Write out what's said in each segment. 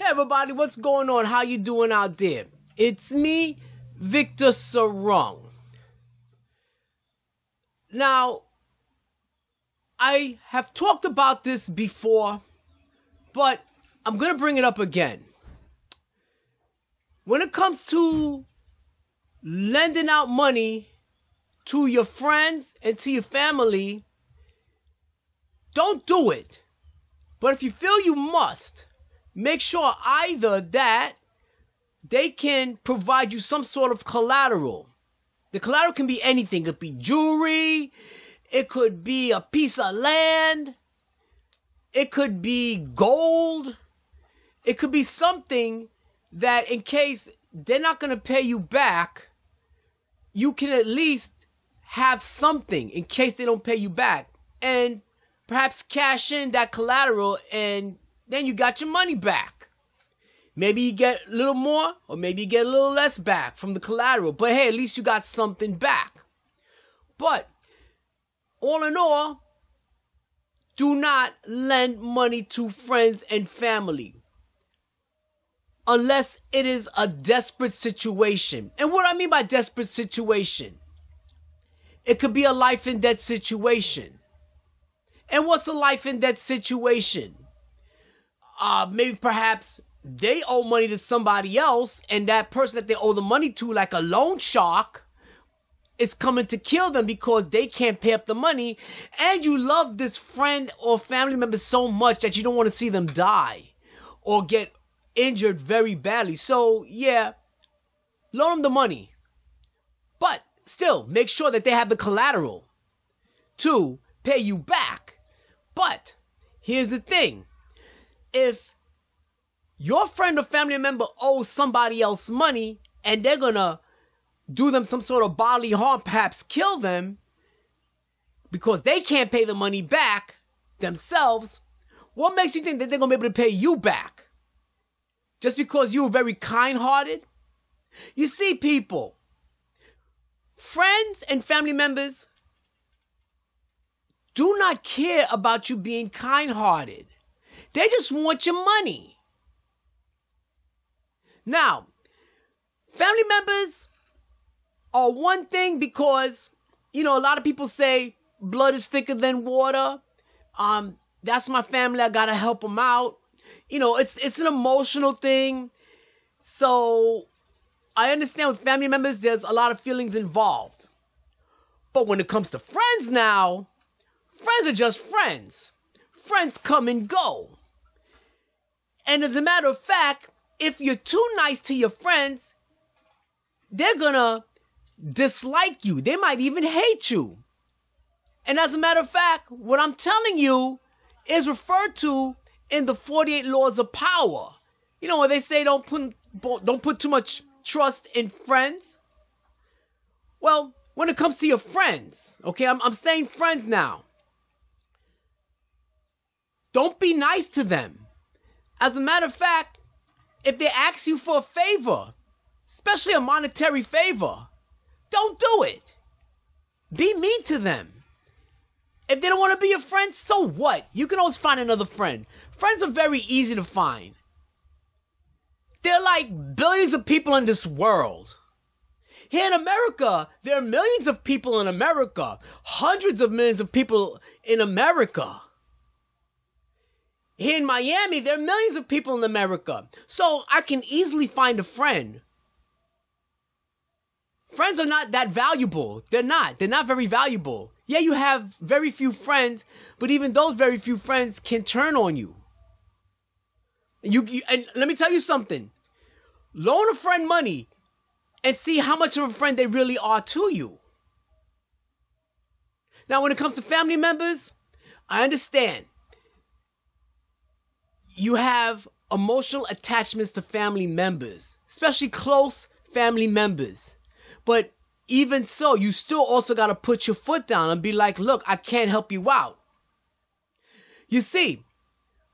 Hey everybody, what's going on? How you doing out there? It's me, Victor Serrao. Now, I have talked about this before, but I'm going to bring it up again. When it comes to lending out money to your friends and to your family, don't do it. But if you feel you must, make sure either that they can provide you some sort of collateral. The collateral can be anything. It could be jewelry. It could be a piece of land. It could be gold. It could be something that in case they're not going to pay you back, you can at least have something in case they don't pay you back. And perhaps cash in that collateral and then you got your money back. Maybe you get a little more, or maybe you get a little less back from the collateral. But hey, at least you got something back. But all in all, do not lend money to friends and family unless it is a desperate situation. And what I mean by desperate situation, it could be a life and death situation. And what's a life and death situation? Uh, maybe perhaps they owe money to somebody else, and that person that they owe the money to, like a loan shark, is coming to kill them because they can't pay up the money. And you love this friend or family member so much that you don't want to see them die or get injured very badly. So, yeah, loan them the money. But still, make sure that they have the collateral to pay you back. But here's the thing if your friend or family member owes somebody else money and they're gonna do them some sort of bodily harm, perhaps kill them because they can't pay the money back themselves, what makes you think that they're gonna be able to pay you back? Just because you were very kind hearted? You see, people, friends and family members do not care about you being kind hearted. They just want your money. Now, family members are one thing because, you know, a lot of people say blood is thicker than water. Um, that's my family. I gotta help them out. You know, it's it's an emotional thing. So I understand with family members, there's a lot of feelings involved. But when it comes to friends now, friends are just friends. Friends come and go. And as a matter of fact, if you're too nice to your friends, they're gonna dislike you. They might even hate you. And as a matter of fact, what I'm telling you is referred to in the 48 laws of power. You know where they say don't put don't put too much trust in friends? Well, when it comes to your friends, okay, I'm, I'm saying friends now. Don't be nice to them. As a matter of fact, if they ask you for a favor, especially a monetary favor, don't do it. Be mean to them. If they don't want to be your friend, so what? You can always find another friend. Friends are very easy to find. There are like billions of people in this world. Here in America, there are millions of people in America, hundreds of millions of people in America. Here in Miami, there are millions of people in America. So I can easily find a friend. Friends are not that valuable. They're not. They're not very valuable. Yeah, you have very few friends, but even those very few friends can turn on you. You, you and let me tell you something. Loan a friend money and see how much of a friend they really are to you. Now, when it comes to family members, I understand you have emotional attachments to family members, especially close family members. But even so, you still also got to put your foot down and be like, look, I can't help you out. You see,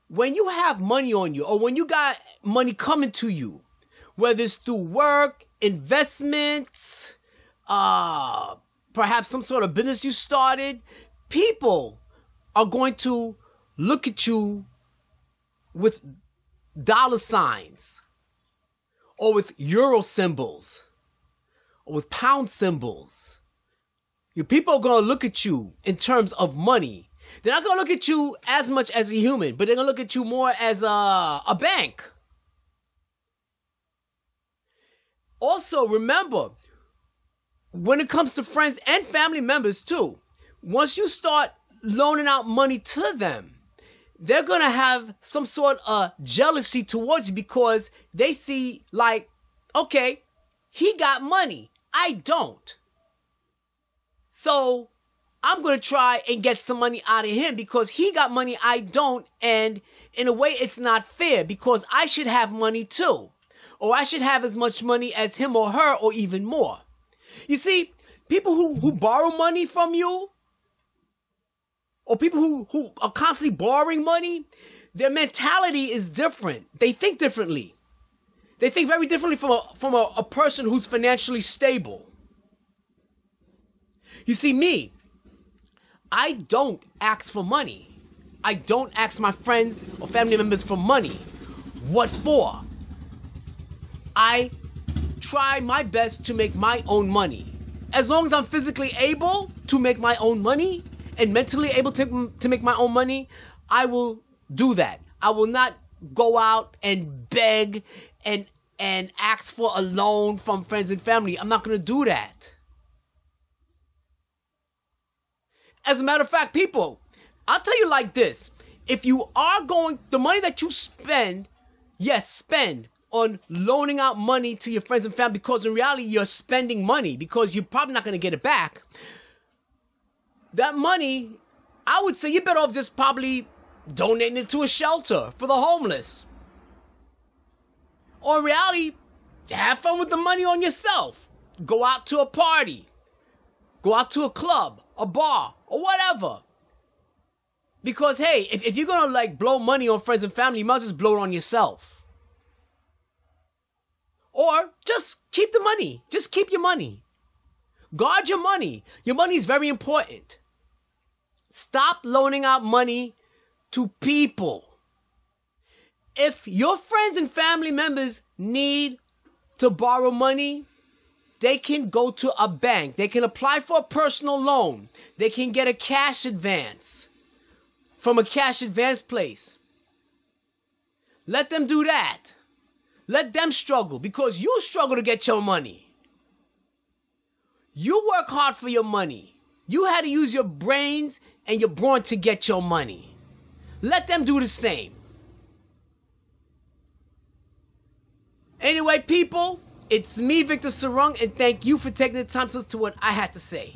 when you have money on you or when you got money coming to you, whether it's through work, investments, uh, perhaps some sort of business you started, people are going to look at you with dollar signs or with euro symbols or with pound symbols. Your people are going to look at you in terms of money. They're not going to look at you as much as a human, but they're to look at you more as a, a bank. Also, remember, when it comes to friends and family members too, once you start loaning out money to them, they're gonna have some sort of jealousy towards you because they see like, okay, he got money, I don't. So I'm gonna try and get some money out of him because he got money, I don't, and in a way it's not fair because I should have money too. Or I should have as much money as him or her or even more. You see, people who, who borrow money from you, or people who, who are constantly borrowing money, their mentality is different. They think differently. They think very differently from a, from a, a person who's financially stable. You see, me, I don't ask for money. I don't ask my friends or family members for money. What for? I try my best to make my own money. As long as I'm physically able to make my own money, and mentally able to, to make my own money, I will do that. I will not go out and beg and and ask for a loan from friends and family. I'm not going to do that. As a matter of fact, people, I'll tell you like this. If you are going, the money that you spend, yes, spend on loaning out money to your friends and family because in reality you're spending money because you're probably not going to get it back that money, I would say you're better off just probably donating it to a shelter for the homeless. Or in reality, have fun with the money on yourself. Go out to a party. Go out to a club, a bar, or whatever. Because hey, if, if you're gonna like blow money on friends and family, you must just blow it on yourself. Or just keep the money. Just keep your money. Guard your money. Your money is very important. Stop loaning out money to people. If your friends and family members need to borrow money, they can go to a bank. They can apply for a personal loan. They can get a cash advance from a cash advance place. Let them do that. Let them struggle because you struggle to get your money. You work hard for your money. You had to use your brains and your brawn to get your money. Let them do the same. Anyway, people, it's me, Victor Serrao, and thank you for taking the time to listen to what I had to say.